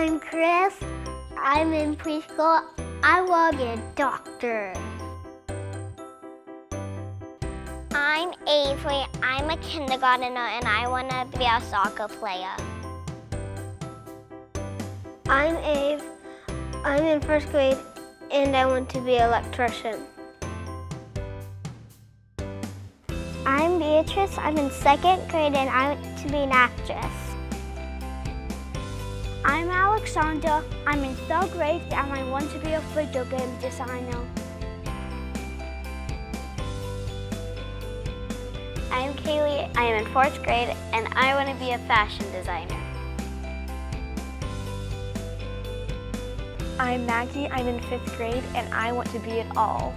I'm Chris. I'm in preschool. I want to be a doctor. I'm Avery. I'm a kindergartner and I want to be a soccer player. I'm Ave. I'm in first grade and I want to be an electrician. I'm Beatrice. I'm in second grade and I want to be an actress. I'm Alexandra. I'm in third grade and I want to be a video game designer. I'm Kaylee. I am in fourth grade and I want to be a fashion designer. I'm Maggie. I'm in fifth grade and I want to be it all.